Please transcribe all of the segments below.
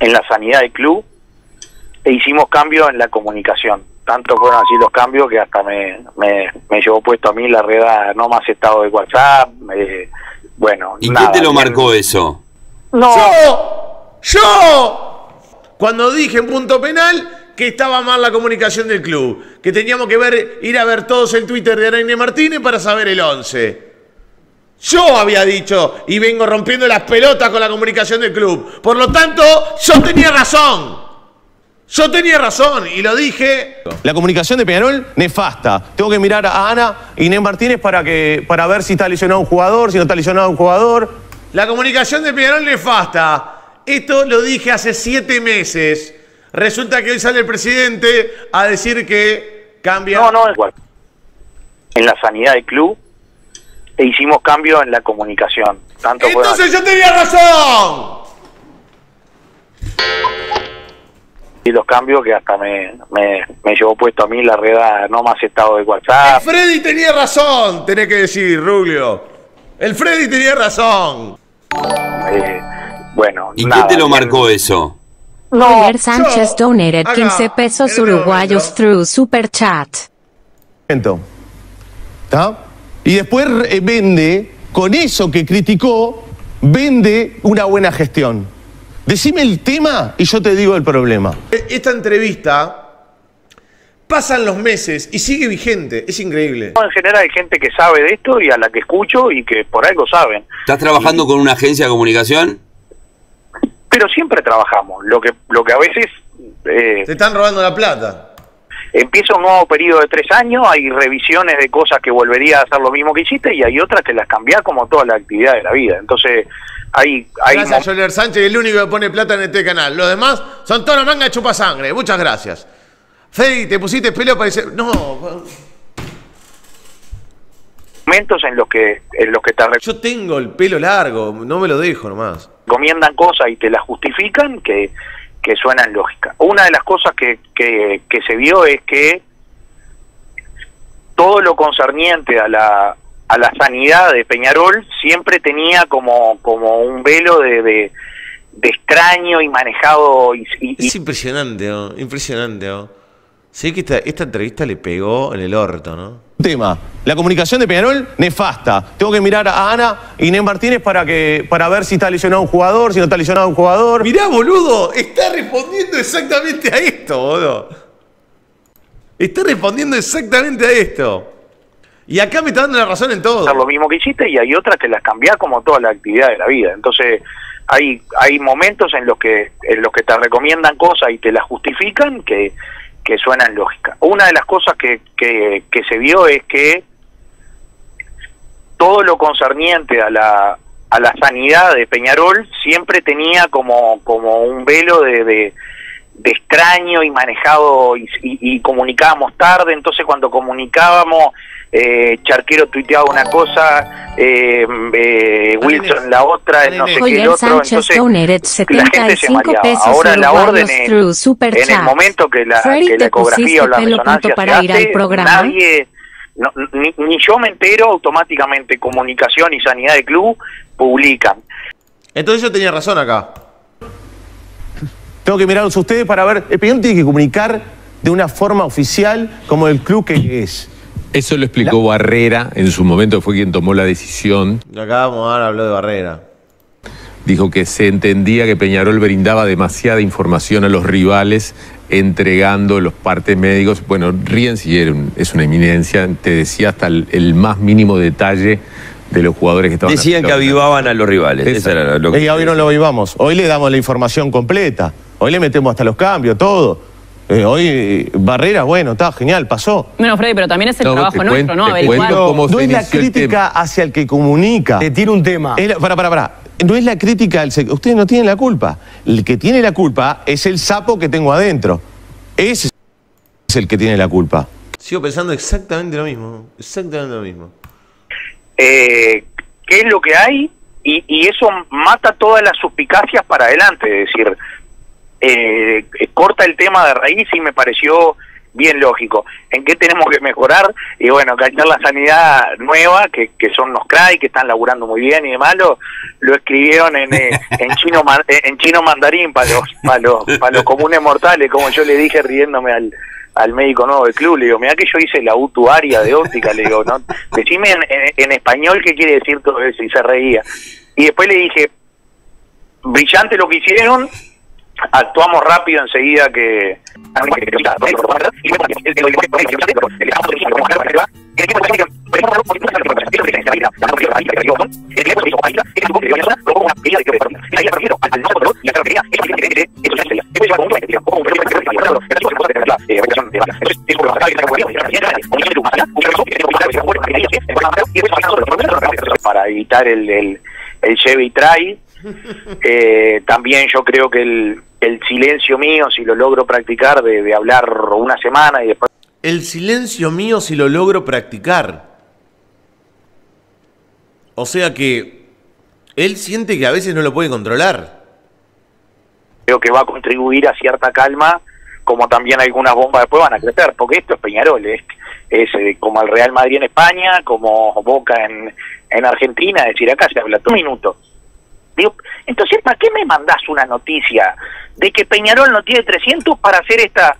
en la sanidad del club e hicimos cambios en la comunicación. Tanto fueron así los cambios que hasta me, me, me llevó puesto a mí la red no más estado de WhatsApp. eh, bueno, ¿Y nada, quién te lo bien. marcó eso? No, ¡Yo! ¡Yo! Cuando dije en punto penal que estaba mal la comunicación del club, que teníamos que ver, ir a ver todos el Twitter de Araine Martínez para saber el 11. Yo había dicho y vengo rompiendo las pelotas con la comunicación del club. Por lo tanto, yo tenía razón. Yo tenía razón y lo dije. La comunicación de Peñarol, nefasta. Tengo que mirar a Ana Inés Martínez para, que, para ver si está lesionado un jugador, si no está lesionado un jugador. La comunicación de Peñarol nefasta. Esto lo dije hace siete meses. Resulta que hoy sale el presidente a decir que cambia. no, no, igual. En la sanidad del club e hicimos cambios en la comunicación. Tanto Entonces yo tenía razón. así los cambios que hasta me, me, me llevó puesto a mí la red no más estado de El WhatsApp. Freddy tenía razón, tenés que decir, Rubio. El Freddy tenía razón. eh, bueno, ¿Y nada, quién te lo bien. marcó eso? Roger Sánchez yo, donated acá, 15 pesos el uruguayos through Super Chat. ¿Está? Y después eh, vende, con eso que criticó, vende una buena gestión. Decime el tema y yo te digo el problema. Esta entrevista pasan los meses y sigue vigente. Es increíble. En general hay gente que sabe de esto y a la que escucho y que por algo saben. ¿Estás trabajando con una agencia de comunicación? Pero siempre trabajamos. Lo que, lo que a veces eh, Te están robando la plata. Empieza un nuevo periodo de tres años, hay revisiones de cosas que volvería a hacer lo mismo que hiciste y hay otras que las cambiás como toda la actividad de la vida. Entonces, hay, hay Gracias, Joler Sánchez, el único que pone plata en este canal. Los demás son toda manga de chupa sangre. Muchas gracias. Freddy, te pusiste pelo para decir. No, momentos en los que en los que te yo tengo el pelo largo, no me lo dejo nomás. recomiendan cosas y te las justifican que, que suenan lógicas. Una de las cosas que, que, se vio es que todo lo concerniente a la, a la sanidad de Peñarol siempre tenía como, como un velo de, de, extraño y manejado y- Es impresionante, ¿no? Impresionante, ¿no? Sé que esta, esta entrevista le pegó en el orto, ¿no? Tema. La comunicación de Peñarol, nefasta. Tengo que mirar a Ana Inés Martínez para, que, para ver si está lesionado un jugador, si no está lesionado un jugador. Mirá, boludo, está respondiendo exactamente a esto, boludo. Está respondiendo exactamente a esto. Y acá me está dando la razón en todo. lo mismo que hiciste y hay otras que las cambiás como toda la actividad de la vida. Entonces, hay hay momentos en los que en los que te recomiendan cosas y te las justifican que, que suenan lógicas. Una de las cosas que, que, que se vio es que todo lo concerniente a la a la sanidad de Peñarol siempre tenía como como un velo de, de, de extraño y manejado y, y- y comunicábamos tarde, entonces cuando comunicábamos eh, Charquero tuiteaba una cosa, eh, eh, Wilson la otra, no sé qué el otro, Sánchez entonces donated la gente se 75 mareaba. pesos Ahora la orden through Super en el momento que la, Freddy, que la ¿te ecografía o la resonancia para se ir hace, al programa? nadie, no, ni, ni yo me entero automáticamente, comunicación y sanidad de club publican. Entonces yo tenía razón acá. Tengo que mirarlos a ustedes para ver. El Peñarol tiene que comunicar de una forma oficial como el club que es. Eso lo explicó Barrera, en su momento fue quien tomó la decisión. Acá Moar habló de Barrera. Dijo que se entendía que Peñarol brindaba demasiada información a los rivales entregando los partes médicos. Bueno, Rienzi era un- es una eminencia, te decía hasta el, el más mínimo detalle de los jugadores que estaban Decían que avivaban a los rivales. Eso era lo que Y hoy no lo vivamos. Hoy le damos la información completa. Hoy le metemos hasta los cambios, todo. Eh, hoy eh, Barrera, bueno, está genial, pasó. Bueno, Freddy, pero también es el No, trabajo te nuestro, ¿no? Averiguar. cómo No es la crítica hacia el que comunica. Te tiro un tema. Es la- Pará, pará, pará. No es la crítica al sec- Ustedes no tienen la culpa. El que tiene la culpa es el sapo que tengo adentro. Ese es el que tiene la culpa. Sigo pensando exactamente lo mismo. Exactamente lo mismo. eh, qué es lo que hay y, y eso mata todas las suspicacias para adelante, es decir, eh, corta el tema de raíz y me pareció bien lógico. ¿En qué tenemos que mejorar? Y bueno, cachar la sanidad nueva, que, que son los CRAI, que están laburando muy bien y demás, lo, lo escribieron en, eh, en chino eh, en chino mandarín para los, para los, para los comunes mortales, como yo le dije riéndome al, al médico nuevo del club, le digo, mira que yo hice la utuaria de óptica, le digo, no, decime en, en- en español qué quiere decir todo eso, y se reía. Y después le dije, brillante lo que hicieron, actuamos rápido enseguida que para evitar el, el, el lleve eh, también yo creo que el, el silencio mío, si lo logro practicar, de, de hablar una semana y después El silencio mío si lo logro practicar. O sea que él siente que a veces no lo puede controlar. creo que va a contribuir a cierta calma, como también algunas bombas después van a crecer, porque esto es Peñarol, es, es eh, como el Real Madrid en España, como Boca en, en Argentina, es decir, acá se habla todo un minuto. Digo, entonces, ¿para qué me mandás una noticia de que Peñarol no tiene 300 para hacer esta?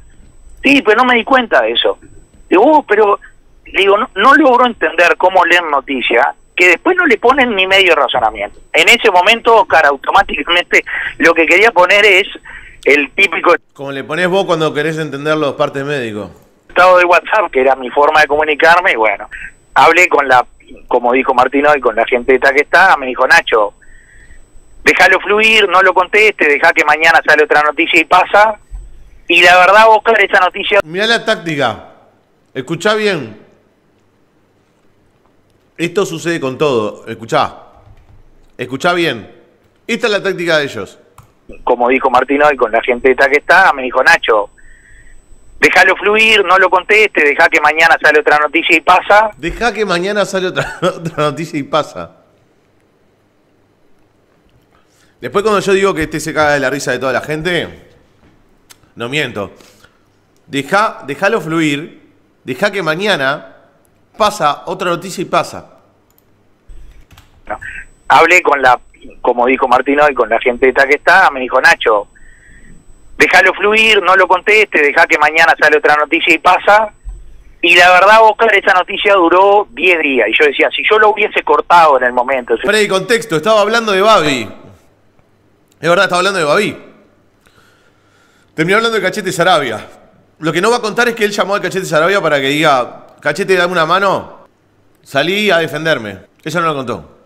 Sí, pero no me di cuenta de eso. Digo, "Oh, pero digo, no, no logro entender cómo leer noticia que después no le ponen ni medio razonamiento. En ese momento, Oscar, automáticamente lo que quería poner es el típico Como le pones vos cuando querés entender los partes médicos. estado de WhatsApp, que era mi forma de comunicarme, y bueno, hablé con la, como dijo Martín hoy, con la gente que está, me dijo, Nacho, déjalo fluir, no lo conteste, deja que mañana sale otra noticia y pasa. Y la verdad, Oscar, esa noticia Mirá la táctica. Escuchá bien. Esto sucede con todo. Escuchá. Escuchá bien. Esta es la táctica de ellos. como dijo Martín hoy, con la gente que está, me dijo, Nacho, déjalo fluir, no lo conteste, deja que mañana sale otra noticia y pasa. Deja que mañana sale otra, otra noticia y pasa. Después cuando yo digo que este se caga de la risa de toda la gente, no miento. Deja, déjalo fluir, deja que mañana pasa otra noticia y pasa. Hablé con la, como dijo Martín hoy, con la gente esta que está, me dijo, Nacho, déjalo fluir, no lo conteste, deja que mañana sale otra noticia y pasa. Y la verdad, Oscar, esa noticia duró 10 días. Y yo decía, si yo lo hubiese cortado en el momento, Freddy, contexto, estaba hablando de Babi. Es verdad, estaba hablando de Babi. Terminó hablando de Cachete Sarabia. Lo que no va a contar es que él llamó al Cachete Sarabia para que diga, Cachete, dame una mano, salí a defenderme. Eso no lo contó.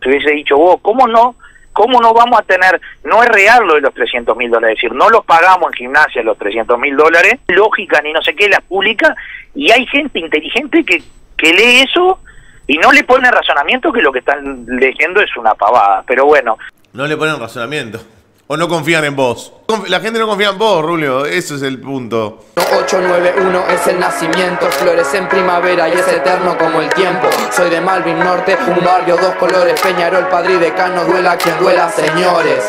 te hubiese dicho vos, ¿cómo no? ¿Cómo no vamos a tener? No es real lo de los 300 mil dólares, es decir, no los pagamos en gimnasia los 300 mil dólares, lógica ni no sé qué, las publica, y hay gente inteligente que, que lee eso y no le pone razonamiento que lo que están leyendo es una pavada. Pero bueno, No le ponen razonamiento. O no confían en vos. La gente no confía en vos, Rulio. Eso es el punto. 891 es el nacimiento, florece en primavera y es eterno como el tiempo. Soy de Malvin Norte, un barrio, dos colores, Peñarol, padre y decano, duela quien duela, señores.